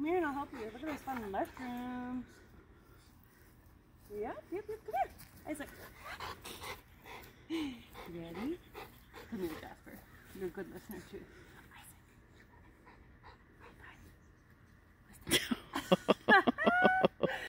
Come here and I'll help you. Look at those fun mushrooms. Yep, yep, yep. Come here. Isaac. Ready? Come here, Jasper. You're a good listener too.